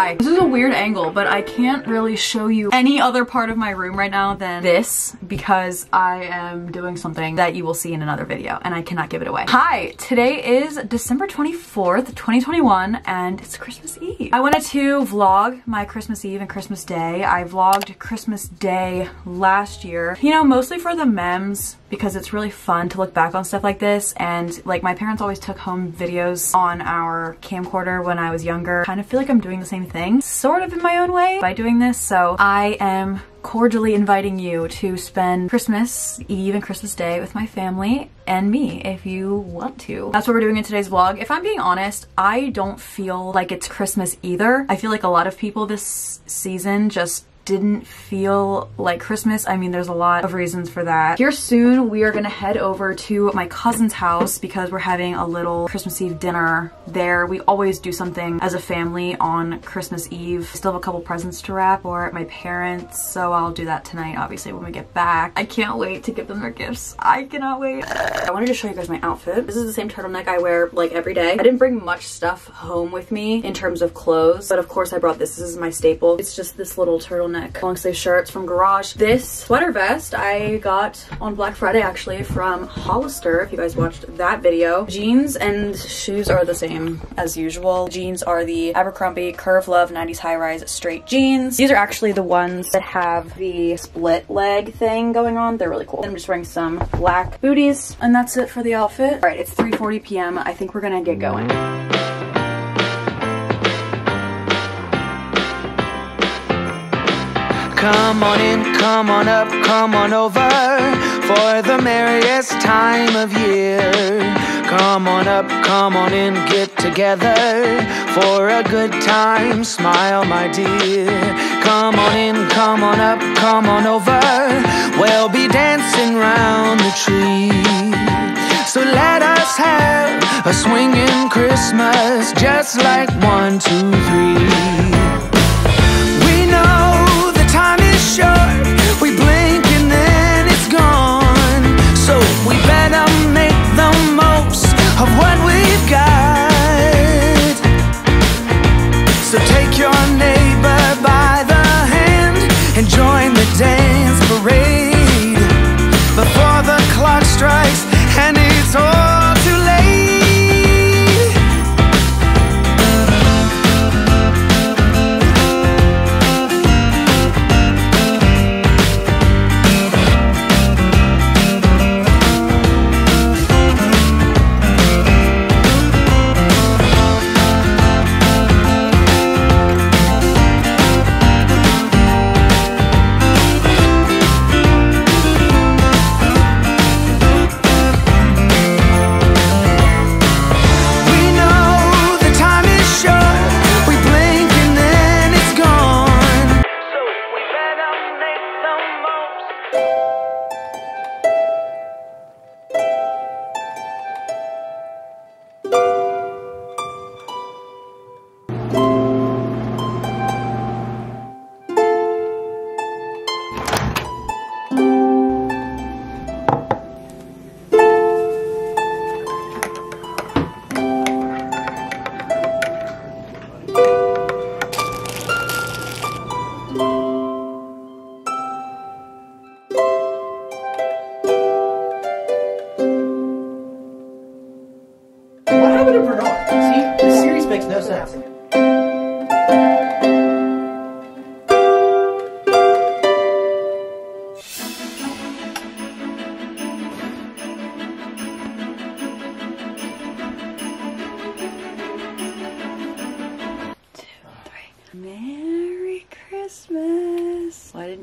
Hi. This is a weird angle, but I can't really show you any other part of my room right now than this because I am doing something that you will see in another video and I cannot give it away. Hi, today is December 24th, 2021 and it's Christmas Eve. I wanted to vlog my Christmas Eve and Christmas Day. I vlogged Christmas Day last year, you know, mostly for the memes because it's really fun to look back on stuff like this and like my parents always took home videos on our camcorder when I was younger. kind of feel like I'm doing the same thing sort of in my own way by doing this so I am cordially inviting you to spend Christmas Eve and Christmas Day with my family and me if you want to. That's what we're doing in today's vlog. If I'm being honest, I don't feel like it's Christmas either. I feel like a lot of people this season just didn't feel like Christmas. I mean, there's a lot of reasons for that. Here soon, we are gonna head over to my cousin's house because we're having a little Christmas Eve dinner there. We always do something as a family on Christmas Eve. Still have a couple presents to wrap for my parents, so I'll do that tonight, obviously, when we get back. I can't wait to give them their gifts. I cannot wait. I wanted to show you guys my outfit. This is the same turtleneck I wear like every day. I didn't bring much stuff home with me in terms of clothes, but of course I brought this. This is my staple. It's just this little turtleneck neck long sleeve shirts from Garage. This sweater vest I got on Black Friday actually from Hollister, if you guys watched that video. Jeans and shoes are the same as usual. Jeans are the Abercrombie Curve Love 90s high rise straight jeans. These are actually the ones that have the split leg thing going on. They're really cool. I'm just wearing some black booties and that's it for the outfit. All right, it's 3.40 p.m. I think we're gonna get going. Come on in, come on up, come on over for the merriest time of year. Come on up, come on in, get together for a good time. Smile, my dear. Come on in, come on up, come on over. We'll be dancing round the tree. So let us have a swinging Christmas, just like one, two, three.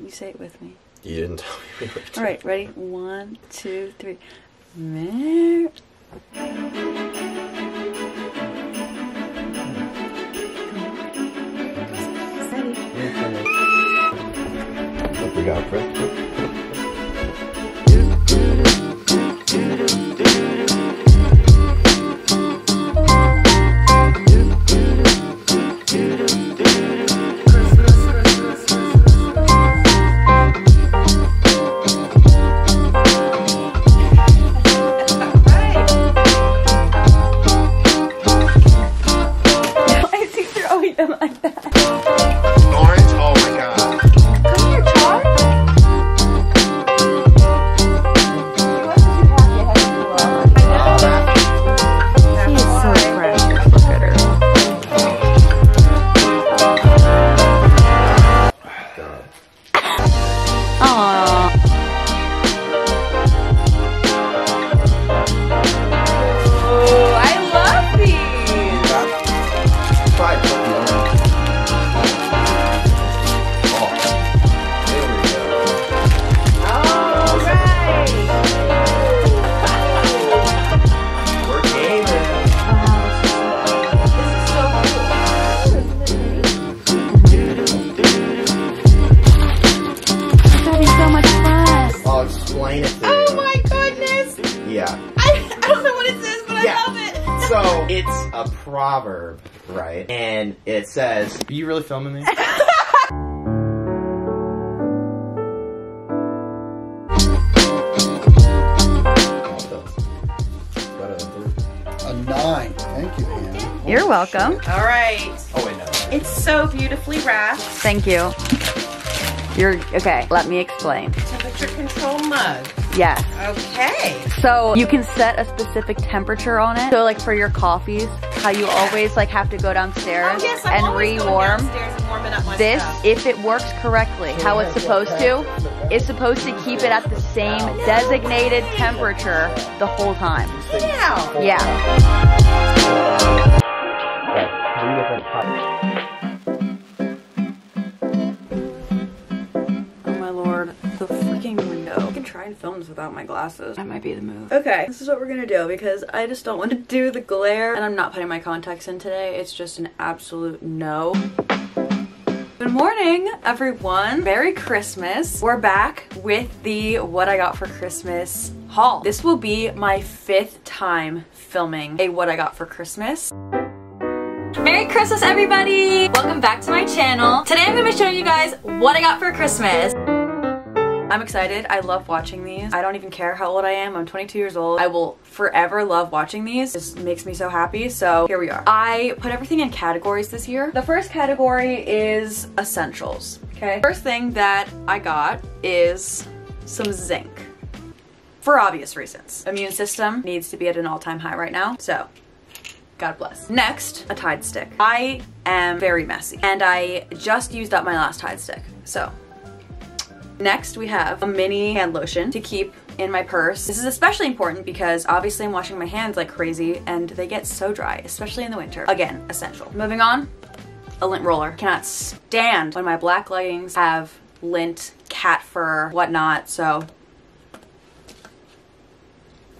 Say it with me. You didn't tell me. All right, ready? One, two, three. Merry. What we got, Chris? It's a proverb, right? And it says, "Are you really filming me?" Better than three. A nine. Thank you, Hannah. You're welcome. All right. Oh wait, no. It's so beautifully wrapped. Thank you. You're okay. Let me explain. Temperature control mug. Yes. Okay. So you can set a specific temperature on it. So like for your coffees, how you always like have to go downstairs Oh, yes, and always going rewarm. downstairs and warming up my This, stuff. if it works correctly, how it's supposed to, is supposed to keep it at the same designated temperature the whole time. Yeah. Yeah. Try and film this without my glasses. That might be the move. Okay, this is what we're gonna do because I just don't want to do the glare and I'm not putting my contacts in today. It's just an absolute no. Good morning, everyone. Merry Christmas. We're back with the What I Got for Christmas haul. This will be my fifth time filming a What I Got for Christmas. Merry Christmas, everybody! Welcome back to my channel. Today I'm gonna be showing you guys what I got for Christmas. I'm excited. I love watching these. I don't even care how old I am. I'm 22 years old. I will forever love watching these. This makes me so happy. So here we are. I put everything in categories this year. The first category is essentials. Okay. First thing that I got is some zinc. For obvious reasons. Immune system needs to be at an all-time high right now. So God bless. Next, a Tide stick. I am very messy and I just used up my last Tide stick. So Next, we have a mini hand lotion to keep in my purse. This is especially important because obviously I'm washing my hands like crazy and they get so dry, especially in the winter. Again, essential. Moving on, a lint roller. Cannot stand when my black leggings have lint, cat fur, whatnot, so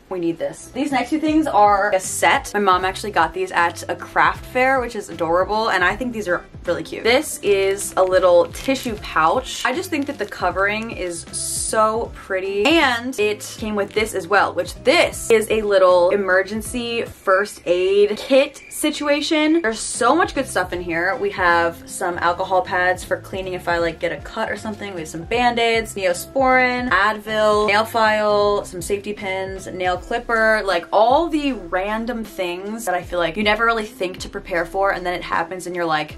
we need this. These next two things are a set. My mom actually got these at a craft fair, which is adorable, and I think these are really cute. This is a little tissue pouch. I just think that the covering is so pretty, and it came with this as well, which this is a little emergency first aid kit situation. There's so much good stuff in here. We have some alcohol pads for cleaning if I like get a cut or something. We have some band-aids, Neosporin, Advil, nail file, some safety pins, nail clipper, like all the random things that I feel like you never really think to prepare for and then it happens and you're like,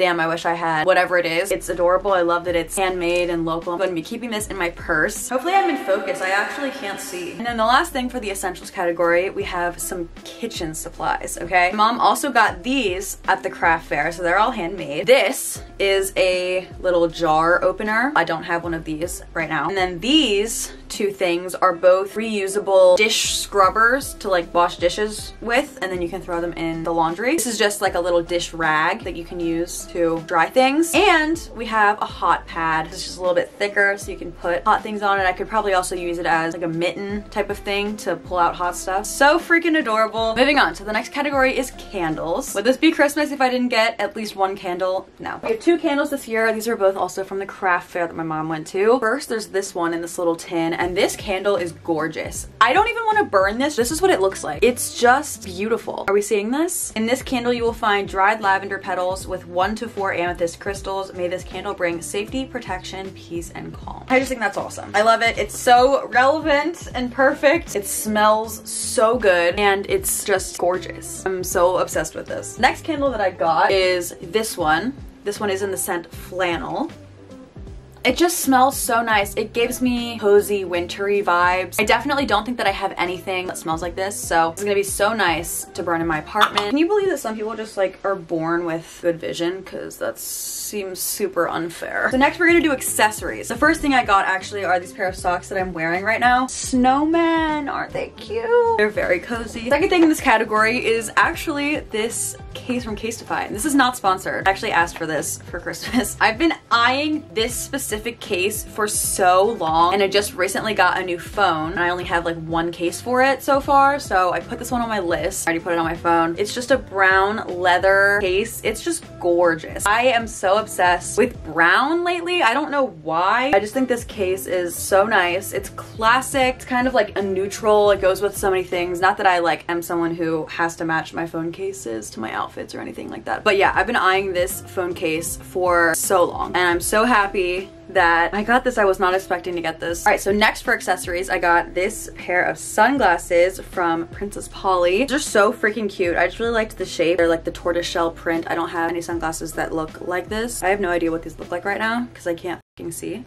damn, I wish I had whatever it is. It's adorable. I love that it's handmade and local. I'm going to be keeping this in my purse. Hopefully I'm in focus. I actually can't see. And then the last thing for the essentials category, we have some kitchen supplies, okay? Mom also got these at the craft fair, so they're all handmade. This is a little jar opener. I don't have one of these right now. And then these two things are both reusable dish scrubbers to like wash dishes with and then you can throw them in the laundry. This is just like a little dish rag that you can use to dry things. And we have a hot pad. It's just a little bit thicker so you can put hot things on it. I could probably also use it as like a mitten type of thing to pull out hot stuff. So freaking adorable. Moving on so the next category is candles. Would this be Christmas if I didn't get at least one candle? No. We have two candles this year. These are both also from the craft fair that my mom went to. First, there's this one in this little tin and this candle is gorgeous. I don't even want to burn this. This is what it looks like. It's just beautiful. Are we seeing this? In this candle, you will find dried lavender petals with one to four amethyst crystals. May this candle bring safety, protection, peace, and calm. I just think that's awesome. I love it. It's so relevant and perfect. It smells so good and it's just gorgeous. I'm so obsessed with this. Next candle that I got is this one. This one is in the scent flannel. It just smells so nice. It gives me cozy, wintry vibes. I definitely don't think that I have anything that smells like this, so it's gonna be so nice to burn in my apartment. Can you believe that some people just like are born with good vision? Cause that seems super unfair. So next we're gonna do accessories. The first thing I got actually are these pair of socks that I'm wearing right now. Snowmen, aren't they cute? They're very cozy. Second thing in this category is actually this case from Casetify. This is not sponsored. I actually asked for this for Christmas. I've been eyeing this specific case for so long and I just recently got a new phone and I only have like one case for it so far. So I put this one on my list. I already put it on my phone. It's just a brown leather case. It's just gorgeous. I am so obsessed with brown lately. I don't know why. I just think this case is so nice. It's classic. It's kind of like a neutral. It goes with so many things. Not that I like am someone who has to match my phone cases to my outfits or anything like that. But yeah, I've been eyeing this phone case for so long and I'm so happy that I got this. I was not expecting to get this. All right, so next for accessories, I got this pair of sunglasses from Princess Polly. They're so freaking cute. I just really liked the shape. They're like the tortoiseshell print. I don't have any sunglasses that look like this. I have no idea what these look like right now because I can't see.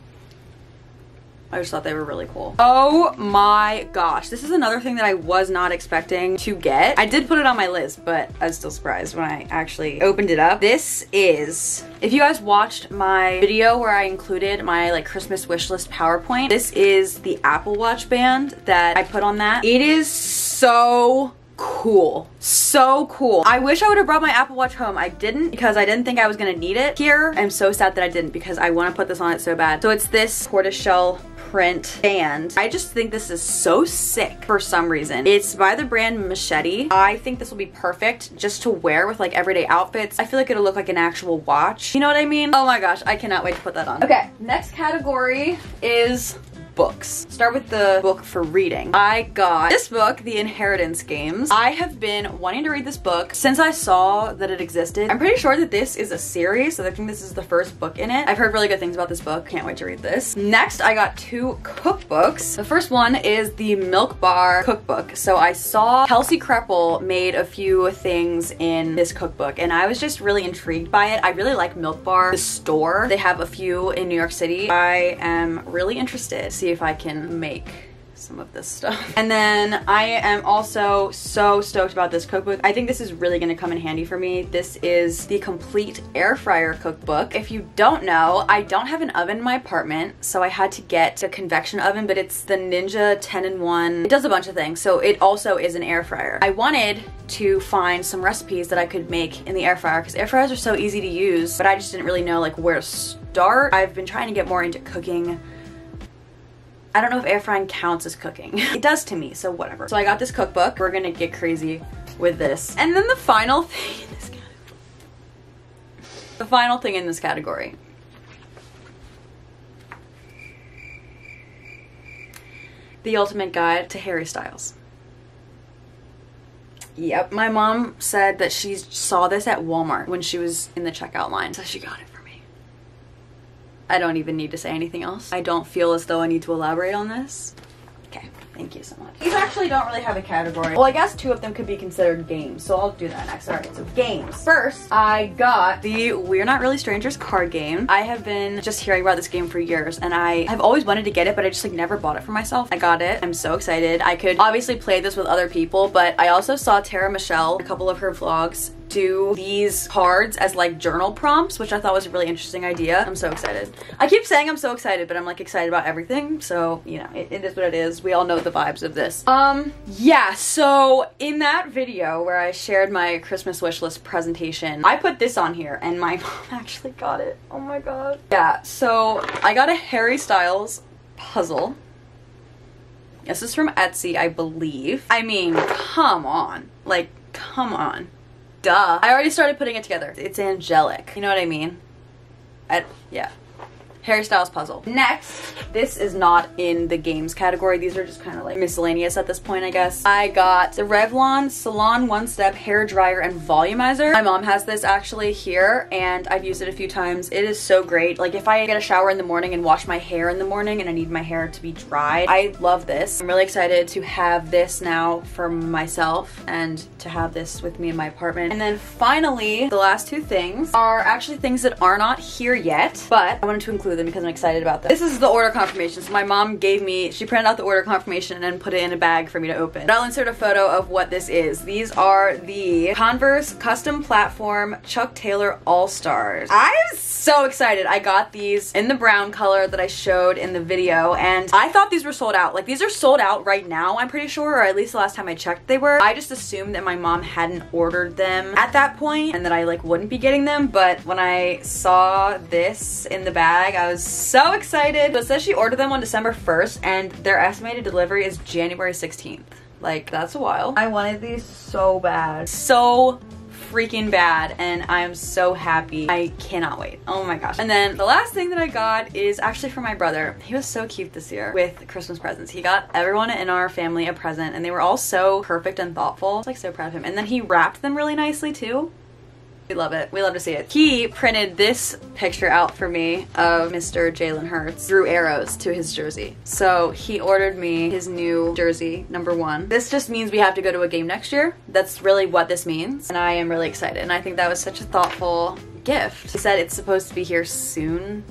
I just thought they were really cool. Oh my gosh. This is another thing that I was not expecting to get. I did put it on my list, but I was still surprised when I actually opened it up. This is, if you guys watched my video where I included my like Christmas wish list PowerPoint, this is the Apple Watch band that I put on that. It is so cool. So cool. I wish I would have brought my Apple Watch home. I didn't because I didn't think I was gonna need it. Here, I'm so sad that I didn't because I wanna put this on it so bad. So it's this tortoiseshell print band. I just think this is so sick for some reason. It's by the brand Machete. I think this will be perfect just to wear with like everyday outfits. I feel like it'll look like an actual watch. You know what I mean? Oh my gosh, I cannot wait to put that on. Okay, next category is books. Start with the book for reading. I got this book, The Inheritance Games. I have been wanting to read this book since I saw that it existed. I'm pretty sure that this is a series, so I think this is the first book in it. I've heard really good things about this book. Can't wait to read this. Next, I got two cookbooks. The first one is the Milk Bar cookbook. So I saw Kelsey Kreppel made a few things in this cookbook and I was just really intrigued by it. I really like Milk Bar, the store. They have a few in New York City. I am really interested see if I can make some of this stuff. And then I am also so stoked about this cookbook. I think this is really gonna come in handy for me. This is the complete air fryer cookbook. If you don't know, I don't have an oven in my apartment, so I had to get a convection oven, but it's the Ninja 10 in 1. It does a bunch of things, so it also is an air fryer. I wanted to find some recipes that I could make in the air fryer because air fryers are so easy to use, but I just didn't really know like where to start. I've been trying to get more into cooking I don't know if air frying counts as cooking. it does to me, so whatever. So I got this cookbook. We're gonna get crazy with this. And then the final thing in this category. The final thing in this category. The Ultimate Guide to Harry Styles. Yep, my mom said that she saw this at Walmart when she was in the checkout line, so she got it I don't even need to say anything else. I don't feel as though I need to elaborate on this. Okay, thank you so much. These actually don't really have a category. Well, I guess two of them could be considered games, so I'll do that next. All right, so games. First, I got the We're Not Really Strangers card game. I have been just hearing about this game for years, and I have always wanted to get it, but I just like never bought it for myself. I got it. I'm so excited. I could obviously play this with other people, but I also saw Tara Michelle, a couple of her vlogs, do these cards as like journal prompts, which I thought was a really interesting idea. I'm so excited. I keep saying I'm so excited, but I'm like excited about everything. So, you know, it, it is what it is. We all know the vibes of this. Um, yeah, so in that video where I shared my Christmas wish list presentation, I put this on here and my mom actually got it. Oh my god. Yeah, so I got a Harry Styles puzzle. This is from Etsy, I believe. I mean, come on. Like, come on. Duh. I already started putting it together. It's angelic. You know what I mean? I, yeah. Harry Styles puzzle. Next, this is not in the games category. These are just kind of like miscellaneous at this point, I guess. I got the Revlon Salon One Step Hair Dryer and Volumizer. My mom has this actually here and I've used it a few times. It is so great. Like if I get a shower in the morning and wash my hair in the morning and I need my hair to be dry, I love this. I'm really excited to have this now for myself and to have this with me in my apartment. And then finally, the last two things are actually things that are not here yet, but I wanted to include them because I'm excited about them. This is the order confirmation. So my mom gave me, she printed out the order confirmation and then put it in a bag for me to open. But I'll insert a photo of what this is. These are the Converse Custom Platform Chuck Taylor All-Stars. I am so excited. I got these in the brown color that I showed in the video and I thought these were sold out. Like these are sold out right now, I'm pretty sure, or at least the last time I checked they were. I just assumed that my mom hadn't ordered them at that point and that I like wouldn't be getting them, but when I saw this in the bag, was so excited. It says she ordered them on December 1st and their estimated delivery is January 16th. Like, that's a while. I wanted these so bad. So freaking bad and I'm so happy. I cannot wait. Oh my gosh. And then the last thing that I got is actually for my brother. He was so cute this year with Christmas presents. He got everyone in our family a present and they were all so perfect and thoughtful. I was like so proud of him. And then he wrapped them really nicely too. We love it. We love to see it. He printed this picture out for me of Mr. Jalen Hurts, drew arrows to his jersey. So he ordered me his new jersey, number one. This just means we have to go to a game next year. That's really what this means. And I am really excited. And I think that was such a thoughtful gift. He said it's supposed to be here soon.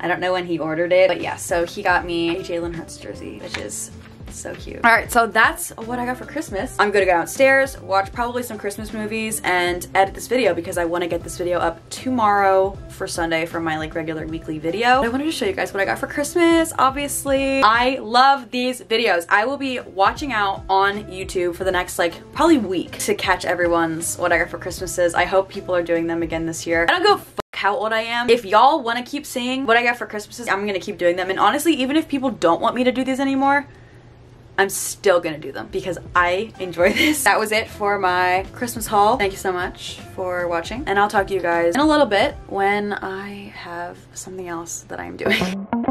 I don't know when he ordered it, but yeah, so he got me a Jalen Hurts jersey, which is so cute. All right, so that's what I got for Christmas. I'm gonna go downstairs, watch probably some Christmas movies, and edit this video because I wanna get this video up tomorrow for Sunday for my like regular weekly video. I wanted to show you guys what I got for Christmas, obviously. I love these videos. I will be watching out on YouTube for the next like probably week to catch everyone's what I got for Christmases. I hope people are doing them again this year. I don't go fuck how old I am. If y'all want to keep seeing what I got for Christmases, I'm gonna keep doing them. And honestly, even if people don't want me to do these anymore, I'm still gonna do them because I enjoy this. That was it for my Christmas haul. Thank you so much for watching and I'll talk to you guys in a little bit when I have something else that I'm doing.